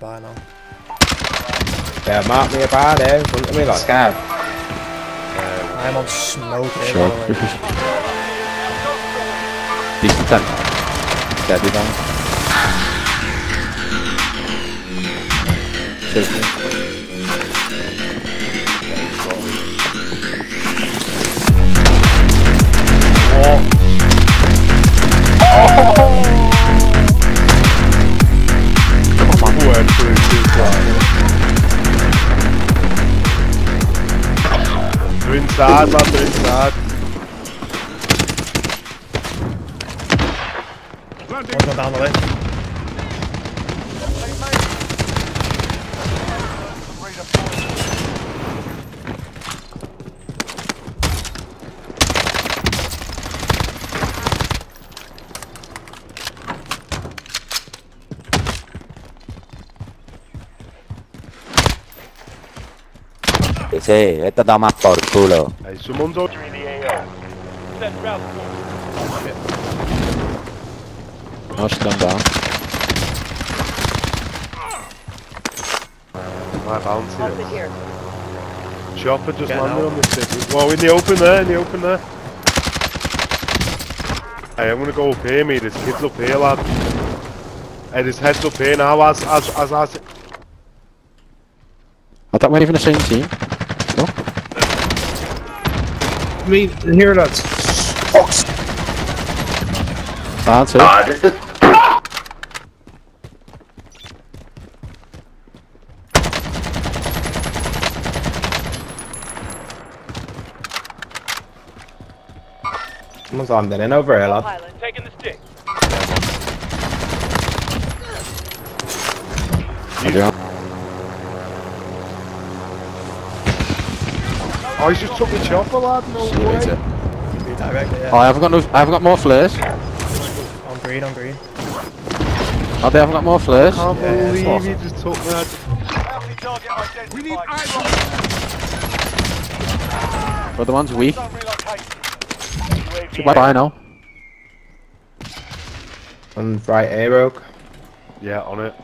now. Yeah, mark me a bar there in front of me, like. Scav. I'm on smoke here, Sure. by the way. Decent time. Steady down. Shoot. They're inside, lad, they're inside. One's gone Sí, esto da más por culo. Hey, someone's on. No, she's gone down. My bounty. Chopper just Get landed out. on this thing. Whoa, in the open there, in the open there. Hey, I'm gonna go up here, mate. There's kids up here, lad. Hey, there's heads up here now, as, as, as, as. I thought we weren't even the same team. Me, here lads. Down two. Someone's landing in over here, lad. Pilot. Taking the stick. I Oh, he's just took the chopper, lad. No way. Directly, Oh. I haven't got no. I haven't got more flares. On green, on green. Oh, they haven't got more flares. Can't Yeah, yeah, it's believe he just took that. Bounty target identified. But the one's weak. Zone relocated. UAV Bye bye now. On right here, Rogue. Yeah, on it.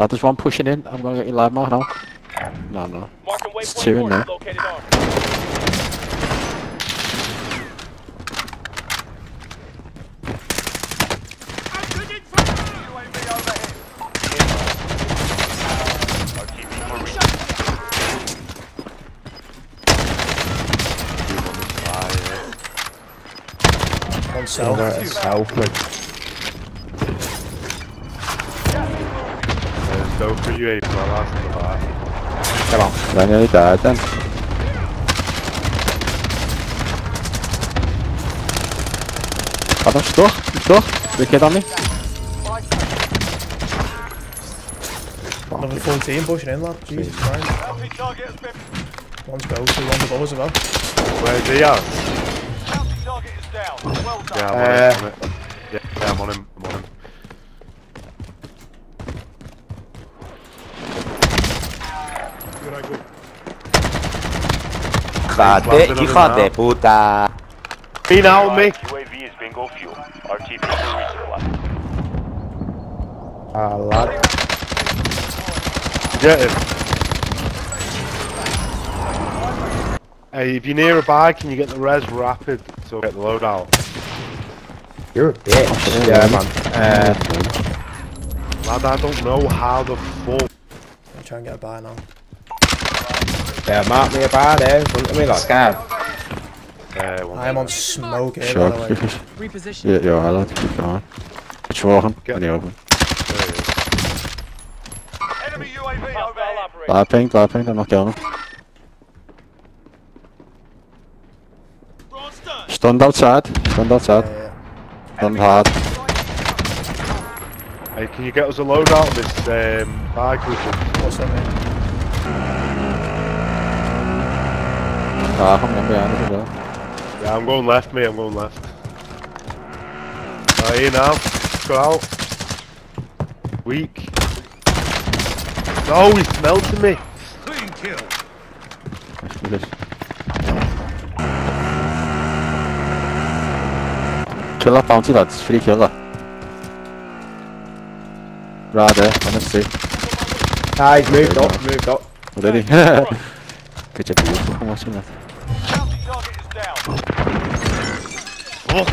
Oh, there's one pushing in. I'm gonna get you live mark now. No, no. Marking It's waypoint two in coordinates there. located armed. UAV overhead. RTB for reach. One cell. Over at south, mate. There's no for UAV, my last in the back. Come on. They're nearly dead then. Oh, they're stuck. They're stuck. The kid on me. Another full team pushing in, lad. Jesus Christ. Bounty target has been. One's ghosted, one's above us as well. Where's he at? Bounty target is down. Well done. Yeah, I'm Uh, on, it, on it. Yeah, yeah, I'm on him. I'm on him. Joder, hijo de puta. Me now, me. UAV is bingo fuel. RTB for resupply. Ah, lad. Get him. Hey, if you're near a bike, can you get the res rapid so get the loadout? You're a bitch. Yeah, man. Uh, Lad, I don't know how the fuck. I'm trying to get a buy now. Yeah, mark me a bar there in front of me, like. Scav. Uh, I'm on smoke here, Sure. by the way. Reposition. yeah, you're alright. Keep going. It's walking. Get- In the open. There he is. Enemy UAV overhead. Live ping, live ping. I'm not killing him. Stunned outside. Stunned outside. Yeah, yeah. Stunned hard. Hey, can you get us a loadout of this um, bike with? What's that mean? Ah, I'm in behind it as well. Yeah, I'm going left, mate. I'm going left. Right here now. Go out. Weak. No, he's melting me. Let's do this. Kill that bounty lads. Free kill that. Right there, on the sea. Ah, he's moved up, moved up. Oh, did he? Good job, you fucking watching that. Take cover. Oh.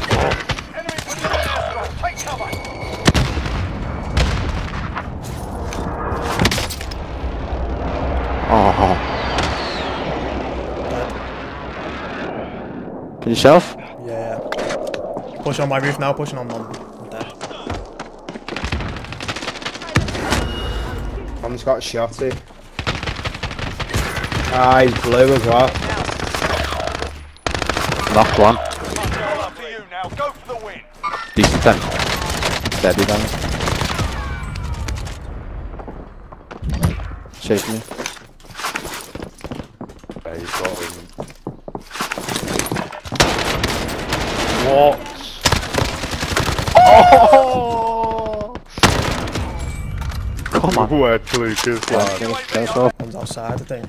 Can you shelf? Yeah, yeah. Push on my roof now, pushing on them. I'm dead. One's got a shot too. Ah, he's blue as well. Knocked one. It's all up to you now. Go for the one. Decent tank. Deadly damage. Shake me. Yeah, he's got him. What? Oh! Come on. Where to Lucas, lad. That's all. One's outside, I think.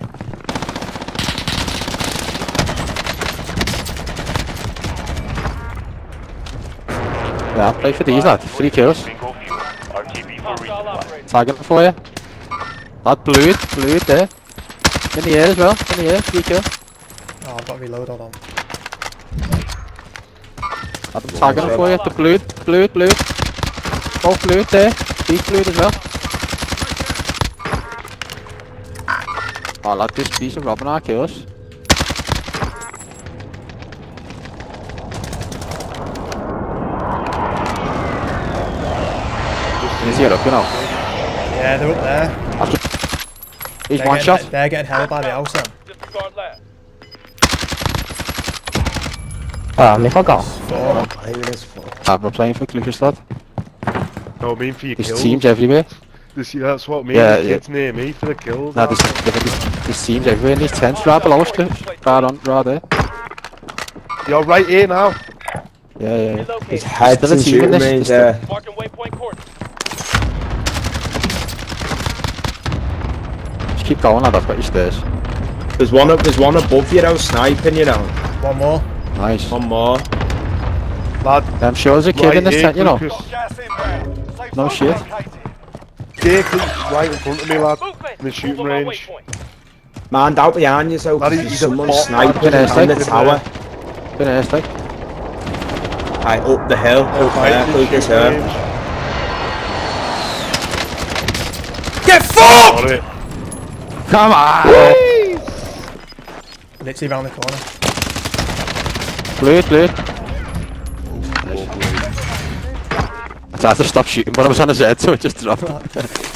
Yeah, play for these lad. Three kills. Tagging for you. Blew it, blew it there. In the air as well, in the air, three kill. Oh, I've got reload, hold on. I'm tagging for you, the it, blew it. Both it there, blew it as well. Oh lad, this piece of robbing our kills. He's here up, you know. Yeah, they're up there. He's They're one getting, shot. They're getting held by the house then. Disregard left. Ah, me fuck off. Four. Ah, we're playing for Lucas lad. No, I mean for your There's kills. teams everywhere. This, that's what I mean. Yeah, Yeah, yeah. kids near me for the kills. Nah, lad. there's, there's, there's teams everywhere in these tents. Right below us, Cliff. Right on, right there. You're right here now. Yeah, yeah, yeah. His There's head's still a and team in this. me, There's still- yeah. Keep going, lad. I've got your stairs. There's one up, there's one above you now sniping, you know. One more. Nice. One more. Lad, I'm sure there's a kid right in this here, tent, you know. Lucas. Got gas inbound. Safe No shit. located. Right in front of me, lad. In the shooting Move on our range. Man, out behind you, so Laddie, there's he's someone sniping man. on the tower. Been here, like. Aye, up the hill, up Right there, Lucas shooting here. range. Get fucked! Got it. Come on! Literally round the corner. Blue it, blue it. I tried to stop shooting, but I was on his head, so it just dropped.